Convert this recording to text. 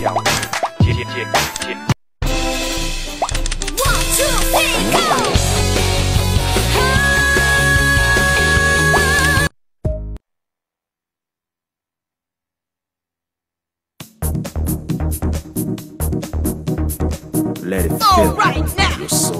Let it All fill right now. your soul.